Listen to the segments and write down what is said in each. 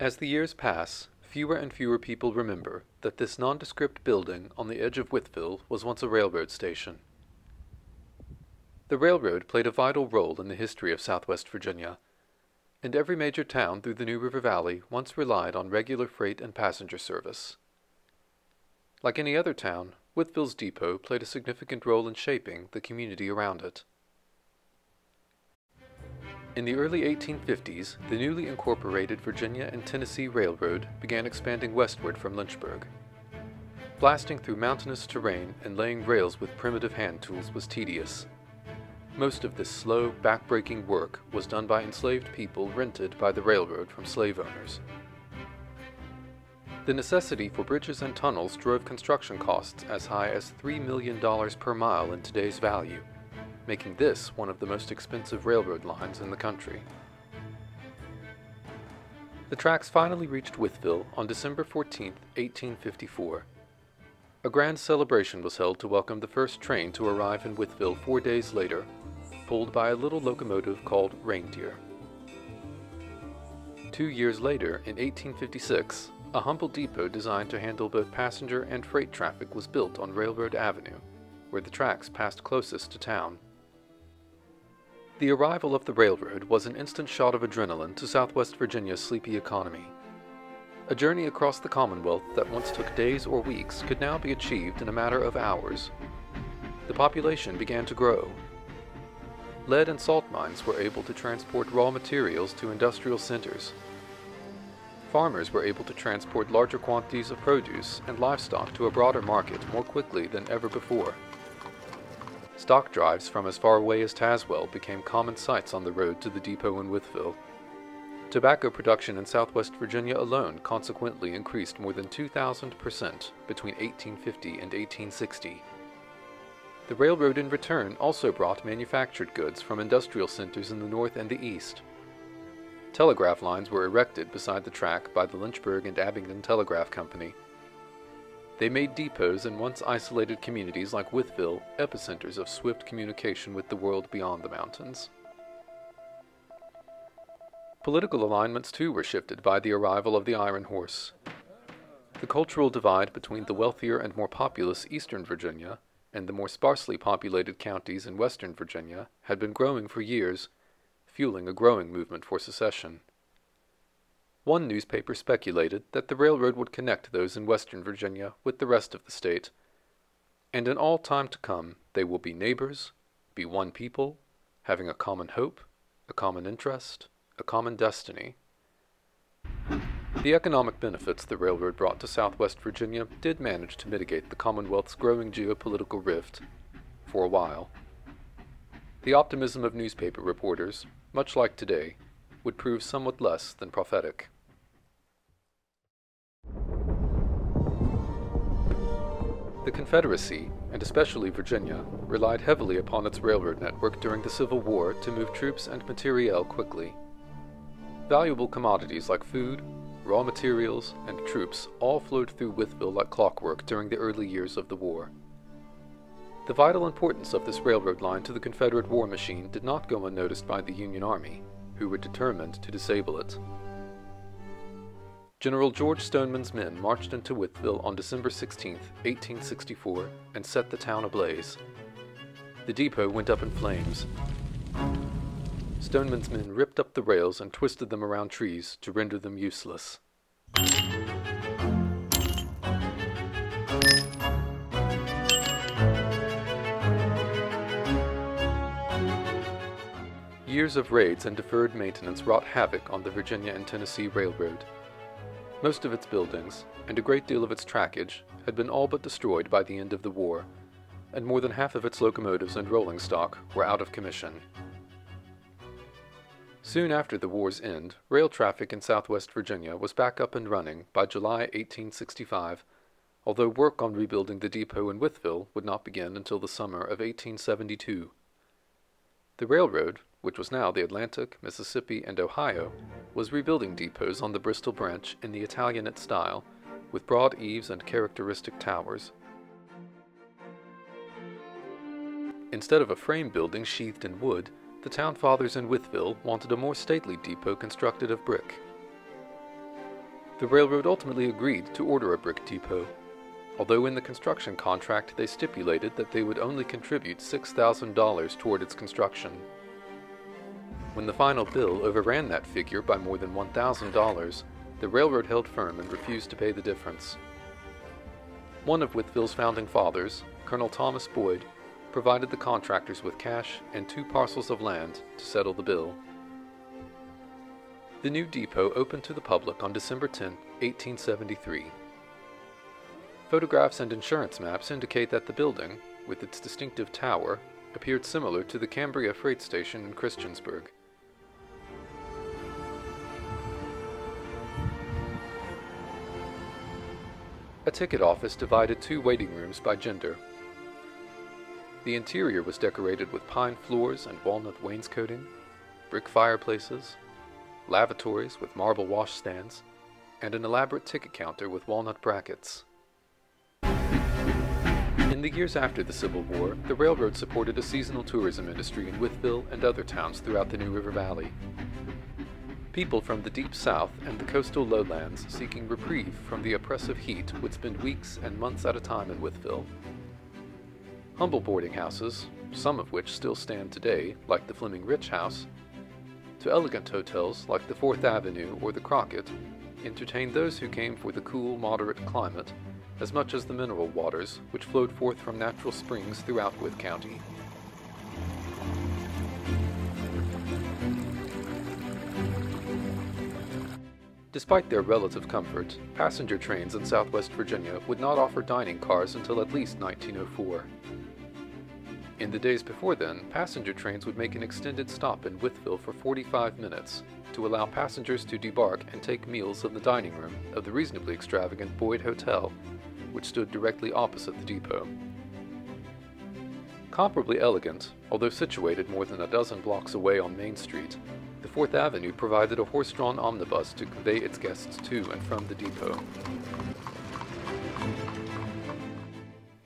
As the years pass, fewer and fewer people remember that this nondescript building on the edge of Wytheville was once a railroad station. The railroad played a vital role in the history of southwest Virginia, and every major town through the New River Valley once relied on regular freight and passenger service. Like any other town, Wytheville's depot played a significant role in shaping the community around it. In the early 1850s, the newly incorporated Virginia and Tennessee Railroad began expanding westward from Lynchburg. Blasting through mountainous terrain and laying rails with primitive hand tools was tedious. Most of this slow, backbreaking work was done by enslaved people rented by the railroad from slave owners. The necessity for bridges and tunnels drove construction costs as high as $3 million per mile in today's value, making this one of the most expensive railroad lines in the country. The tracks finally reached Wytheville on December 14, 1854. A grand celebration was held to welcome the first train to arrive in Wytheville four days later pulled by a little locomotive called Reindeer. Two years later, in 1856, a humble depot designed to handle both passenger and freight traffic was built on Railroad Avenue, where the tracks passed closest to town. The arrival of the railroad was an instant shot of adrenaline to Southwest Virginia's sleepy economy. A journey across the Commonwealth that once took days or weeks could now be achieved in a matter of hours. The population began to grow, lead and salt mines were able to transport raw materials to industrial centers. Farmers were able to transport larger quantities of produce and livestock to a broader market more quickly than ever before. Stock drives from as far away as Tazewell became common sights on the road to the depot in Wytheville. Tobacco production in southwest Virginia alone consequently increased more than 2,000% between 1850 and 1860. The railroad in return also brought manufactured goods from industrial centers in the north and the east. Telegraph lines were erected beside the track by the Lynchburg and Abingdon Telegraph Company. They made depots in once isolated communities like Wytheville epicenters of swift communication with the world beyond the mountains. Political alignments too were shifted by the arrival of the Iron Horse. The cultural divide between the wealthier and more populous eastern Virginia and the more sparsely populated counties in western Virginia had been growing for years, fueling a growing movement for secession. One newspaper speculated that the railroad would connect those in western Virginia with the rest of the state, and in all time to come they will be neighbors, be one people, having a common hope, a common interest, a common destiny. The economic benefits the railroad brought to southwest Virginia did manage to mitigate the Commonwealth's growing geopolitical rift, for a while. The optimism of newspaper reporters, much like today, would prove somewhat less than prophetic. The Confederacy, and especially Virginia, relied heavily upon its railroad network during the Civil War to move troops and materiel quickly. Valuable commodities like food, raw materials, and troops all flowed through Wytheville like clockwork during the early years of the war. The vital importance of this railroad line to the Confederate war machine did not go unnoticed by the Union Army, who were determined to disable it. General George Stoneman's men marched into Wytheville on December 16, 1864, and set the town ablaze. The depot went up in flames. Stoneman's men ripped up the rails and twisted them around trees to render them useless. Years of raids and deferred maintenance wrought havoc on the Virginia and Tennessee Railroad. Most of its buildings, and a great deal of its trackage, had been all but destroyed by the end of the war, and more than half of its locomotives and rolling stock were out of commission. Soon after the war's end, rail traffic in southwest Virginia was back up and running by July 1865, although work on rebuilding the depot in Wytheville would not begin until the summer of 1872. The railroad, which was now the Atlantic, Mississippi, and Ohio, was rebuilding depots on the Bristol branch in the Italianate style, with broad eaves and characteristic towers. Instead of a frame building sheathed in wood, the town fathers in Wytheville wanted a more stately depot constructed of brick. The railroad ultimately agreed to order a brick depot, although in the construction contract they stipulated that they would only contribute $6,000 toward its construction. When the final bill overran that figure by more than $1,000, the railroad held firm and refused to pay the difference. One of Wytheville's founding fathers, Colonel Thomas Boyd, provided the contractors with cash and two parcels of land to settle the bill. The new depot opened to the public on December 10, 1873. Photographs and insurance maps indicate that the building, with its distinctive tower, appeared similar to the Cambria freight station in Christiansburg. A ticket office divided two waiting rooms by gender. The interior was decorated with pine floors and walnut wainscoting, brick fireplaces, lavatories with marble washstands, and an elaborate ticket counter with walnut brackets. In the years after the Civil War, the railroad supported a seasonal tourism industry in Wytheville and other towns throughout the New River Valley. People from the deep south and the coastal lowlands seeking reprieve from the oppressive heat would spend weeks and months at a time in Wytheville. Humble boarding houses, some of which still stand today, like the Fleming Rich House, to elegant hotels like the Fourth Avenue or the Crockett, entertained those who came for the cool, moderate climate, as much as the mineral waters which flowed forth from natural springs throughout Wythe County. Despite their relative comfort, passenger trains in southwest Virginia would not offer dining cars until at least 1904. In the days before then, passenger trains would make an extended stop in Wytheville for 45 minutes to allow passengers to debark and take meals in the dining room of the reasonably extravagant Boyd Hotel, which stood directly opposite the depot. Comparably elegant, although situated more than a dozen blocks away on Main Street, Fourth Avenue provided a horse-drawn omnibus to convey its guests to and from the depot.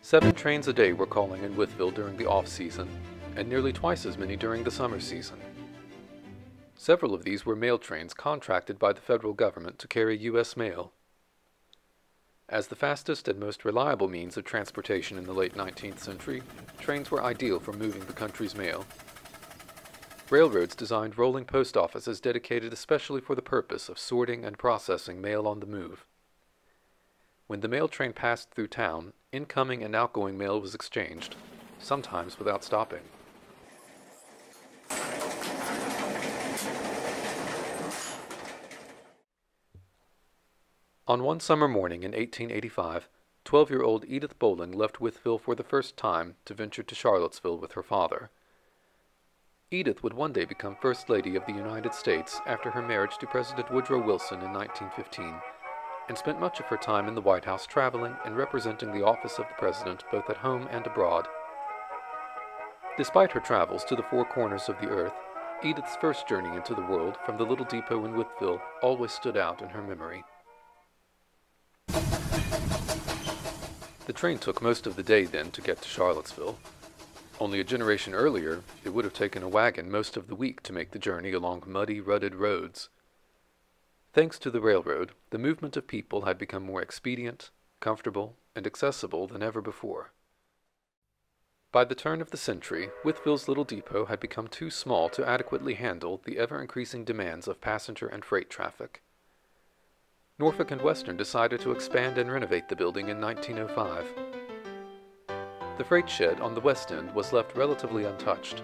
Seven trains a day were calling in Wytheville during the off-season, and nearly twice as many during the summer season. Several of these were mail trains contracted by the federal government to carry U.S. mail. As the fastest and most reliable means of transportation in the late 19th century, trains were ideal for moving the country's mail, Railroads designed rolling post offices dedicated especially for the purpose of sorting and processing mail on the move. When the mail train passed through town, incoming and outgoing mail was exchanged, sometimes without stopping. On one summer morning in 1885, 12 year old Edith Bowling left Wytheville for the first time to venture to Charlottesville with her father. Edith would one day become First Lady of the United States after her marriage to President Woodrow Wilson in 1915, and spent much of her time in the White House traveling and representing the office of the President both at home and abroad. Despite her travels to the four corners of the earth, Edith's first journey into the world from the little depot in Wytheville always stood out in her memory. The train took most of the day then to get to Charlottesville, only a generation earlier, it would have taken a wagon most of the week to make the journey along muddy, rutted roads. Thanks to the railroad, the movement of people had become more expedient, comfortable, and accessible than ever before. By the turn of the century, Wytheville's little depot had become too small to adequately handle the ever increasing demands of passenger and freight traffic. Norfolk and Western decided to expand and renovate the building in 1905. The freight shed on the west end was left relatively untouched,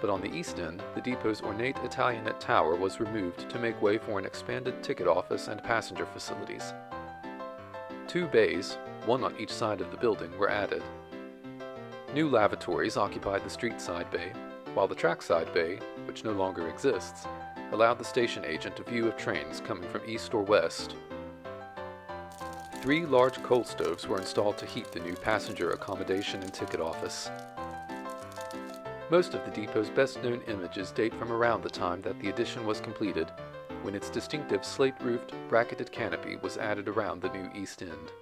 but on the east end, the depot's ornate Italianate tower was removed to make way for an expanded ticket office and passenger facilities. Two bays, one on each side of the building, were added. New lavatories occupied the street side bay, while the trackside bay, which no longer exists, allowed the station agent a view of trains coming from east or west Three large coal stoves were installed to heat the new passenger accommodation and ticket office. Most of the depot's best-known images date from around the time that the addition was completed, when its distinctive slate-roofed, bracketed canopy was added around the new east end.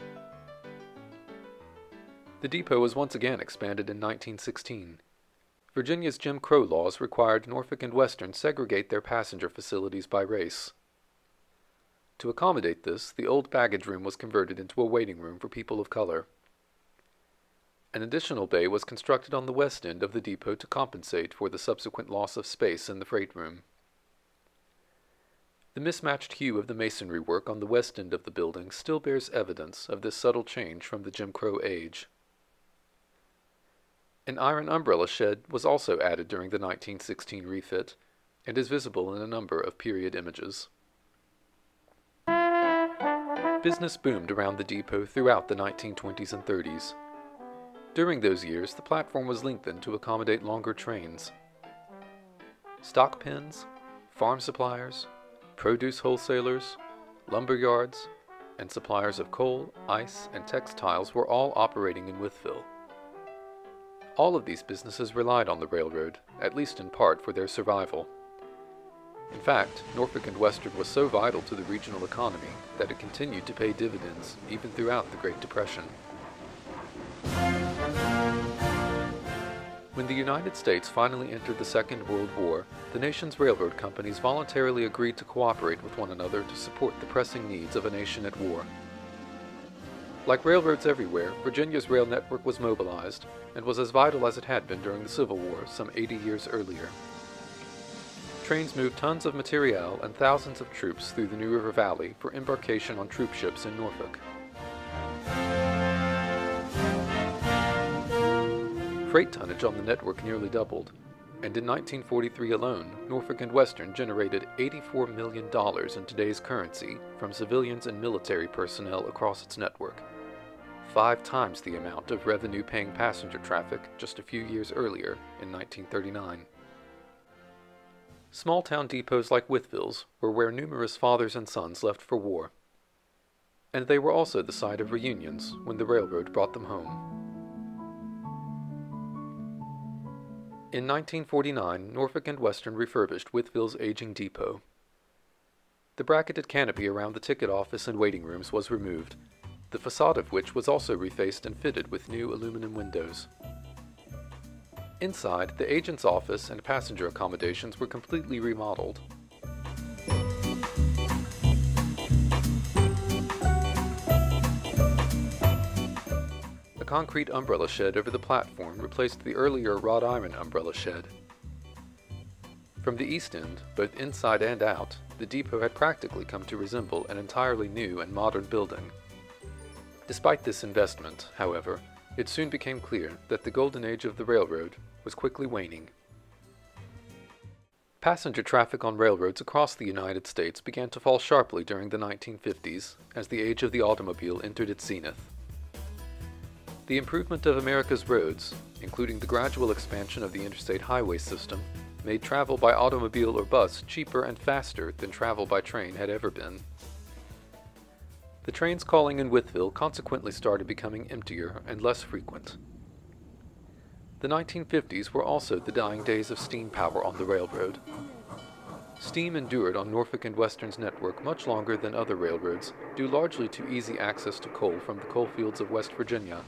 The depot was once again expanded in 1916. Virginia's Jim Crow laws required Norfolk and Western segregate their passenger facilities by race. To accommodate this, the old baggage room was converted into a waiting room for people of color. An additional bay was constructed on the west end of the depot to compensate for the subsequent loss of space in the freight room. The mismatched hue of the masonry work on the west end of the building still bears evidence of this subtle change from the Jim Crow age. An iron umbrella shed was also added during the 1916 refit and is visible in a number of period images. Business boomed around the depot throughout the 1920s and 30s. During those years, the platform was lengthened to accommodate longer trains. Stock pens, farm suppliers, produce wholesalers, lumber yards, and suppliers of coal, ice, and textiles were all operating in Wytheville. All of these businesses relied on the railroad, at least in part for their survival. In fact, Norfolk and Western was so vital to the regional economy that it continued to pay dividends even throughout the Great Depression. When the United States finally entered the Second World War, the nation's railroad companies voluntarily agreed to cooperate with one another to support the pressing needs of a nation at war. Like railroads everywhere, Virginia's rail network was mobilized and was as vital as it had been during the Civil War some 80 years earlier. Trains moved tons of materiel and thousands of troops through the New River Valley for embarkation on troop ships in Norfolk. Freight tonnage on the network nearly doubled, and in 1943 alone, Norfolk and Western generated $84 million in today's currency from civilians and military personnel across its network, five times the amount of revenue paying passenger traffic just a few years earlier in 1939. Small town depots like Wytheville's were where numerous fathers and sons left for war, and they were also the site of reunions when the railroad brought them home. In 1949, Norfolk and Western refurbished Wytheville's aging depot. The bracketed canopy around the ticket office and waiting rooms was removed, the facade of which was also refaced and fitted with new aluminum windows. Inside, the agent's office and passenger accommodations were completely remodeled, A concrete umbrella shed over the platform replaced the earlier wrought iron umbrella shed. From the east end, both inside and out, the depot had practically come to resemble an entirely new and modern building. Despite this investment, however, it soon became clear that the golden age of the railroad was quickly waning. Passenger traffic on railroads across the United States began to fall sharply during the 1950s as the age of the automobile entered its zenith. The improvement of America's roads, including the gradual expansion of the interstate highway system, made travel by automobile or bus cheaper and faster than travel by train had ever been. The trains calling in Wytheville consequently started becoming emptier and less frequent. The 1950s were also the dying days of steam power on the railroad. Steam endured on Norfolk and Western's network much longer than other railroads, due largely to easy access to coal from the coal fields of West Virginia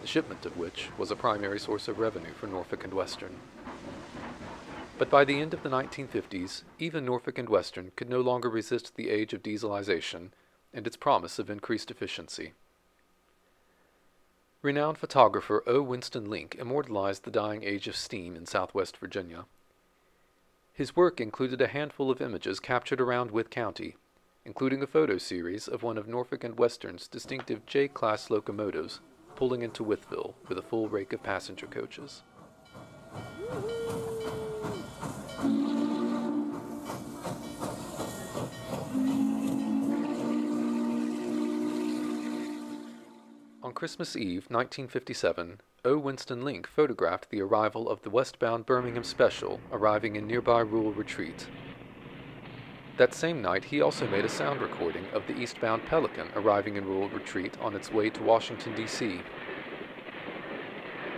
the shipment of which was a primary source of revenue for Norfolk and Western. But by the end of the 1950s, even Norfolk and Western could no longer resist the age of dieselization and its promise of increased efficiency. Renowned photographer O. Winston Link immortalized the dying age of steam in southwest Virginia. His work included a handful of images captured around Wythe County, including a photo series of one of Norfolk and Western's distinctive J-class locomotives pulling into Wytheville with a full rake of passenger coaches. On Christmas Eve, 1957, O. Winston Link photographed the arrival of the westbound Birmingham Special arriving in nearby Rural Retreat that same night, he also made a sound recording of the eastbound Pelican arriving in Rural Retreat on its way to Washington, D.C.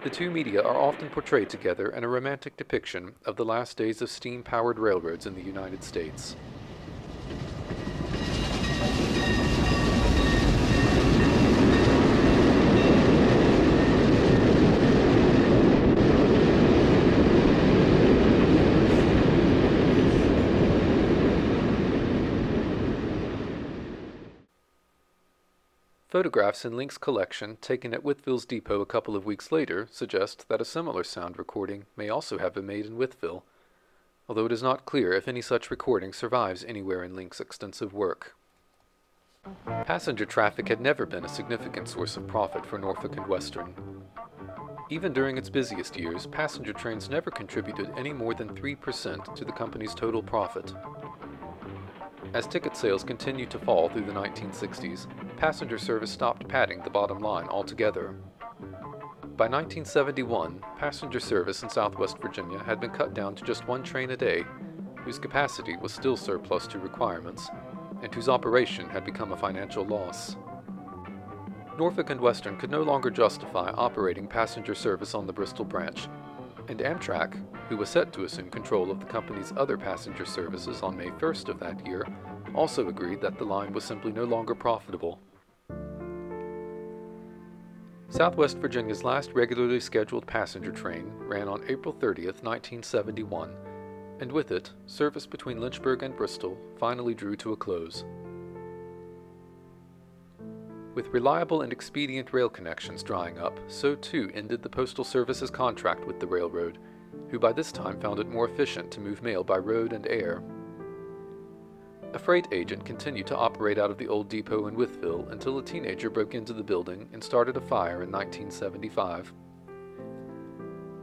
The two media are often portrayed together in a romantic depiction of the last days of steam powered railroads in the United States. Photographs in Link's collection, taken at Wytheville's depot a couple of weeks later, suggest that a similar sound recording may also have been made in Wytheville, although it is not clear if any such recording survives anywhere in Link's extensive work. Passenger traffic had never been a significant source of profit for Norfolk and Western. Even during its busiest years, passenger trains never contributed any more than 3% to the company's total profit. As ticket sales continued to fall through the 1960s, passenger service stopped padding the bottom line altogether. By 1971, passenger service in Southwest Virginia had been cut down to just one train a day, whose capacity was still surplus to requirements, and whose operation had become a financial loss. Norfolk and Western could no longer justify operating passenger service on the Bristol branch, and Amtrak, who was set to assume control of the company's other passenger services on May 1st of that year, also agreed that the line was simply no longer profitable. Southwest Virginia's last regularly scheduled passenger train ran on April 30, 1971, and with it, service between Lynchburg and Bristol finally drew to a close. With reliable and expedient rail connections drying up, so too ended the Postal Service's contract with the railroad, who by this time found it more efficient to move mail by road and air. A freight agent continued to operate out of the old depot in Wytheville until a teenager broke into the building and started a fire in 1975.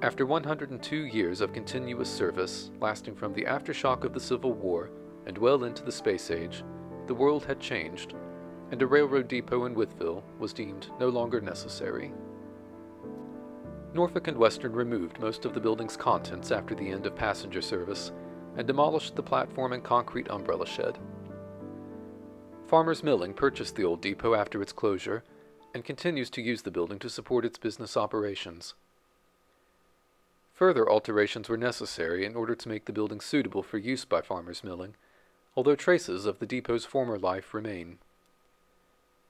After 102 years of continuous service, lasting from the aftershock of the Civil War and well into the space age, the world had changed, and a railroad depot in Wytheville was deemed no longer necessary. Norfolk and Western removed most of the building's contents after the end of passenger service and demolished the platform and concrete umbrella shed. Farmers Milling purchased the old depot after its closure and continues to use the building to support its business operations. Further alterations were necessary in order to make the building suitable for use by Farmers Milling, although traces of the depot's former life remain.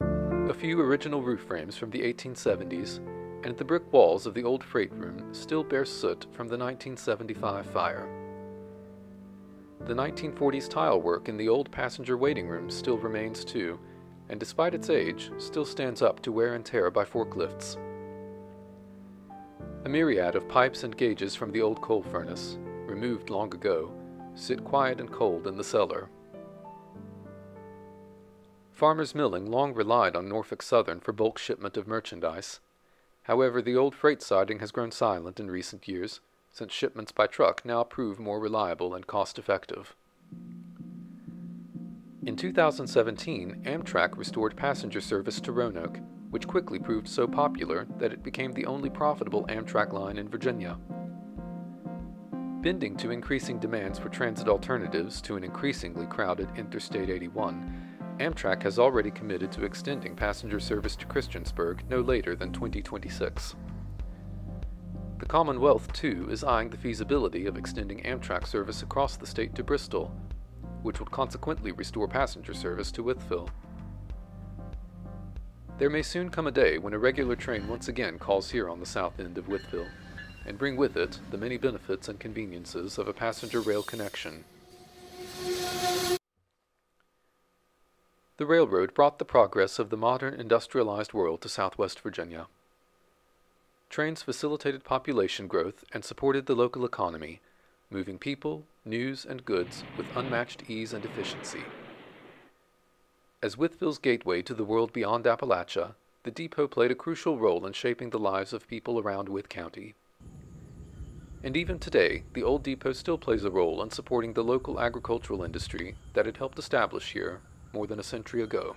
A few original roof frames from the 1870s and the brick walls of the old freight room still bear soot from the 1975 fire. The 1940s tile work in the old passenger waiting room still remains too, and despite its age, still stands up to wear and tear by forklifts. A myriad of pipes and gauges from the old coal furnace, removed long ago, sit quiet and cold in the cellar. Farmers Milling long relied on Norfolk Southern for bulk shipment of merchandise. However, the old freight siding has grown silent in recent years, since shipments by truck now prove more reliable and cost-effective. In 2017, Amtrak restored passenger service to Roanoke, which quickly proved so popular that it became the only profitable Amtrak line in Virginia. Bending to increasing demands for transit alternatives to an increasingly crowded Interstate 81, Amtrak has already committed to extending passenger service to Christiansburg no later than 2026. The Commonwealth, too, is eyeing the feasibility of extending Amtrak service across the state to Bristol, which would consequently restore passenger service to Wytheville. There may soon come a day when a regular train once again calls here on the south end of Wytheville, and bring with it the many benefits and conveniences of a passenger rail connection. The railroad brought the progress of the modern industrialized world to southwest Virginia. Trains facilitated population growth and supported the local economy, moving people, news, and goods with unmatched ease and efficiency. As Wytheville's gateway to the world beyond Appalachia, the depot played a crucial role in shaping the lives of people around Wythe County. And even today, the old depot still plays a role in supporting the local agricultural industry that it helped establish here more than a century ago.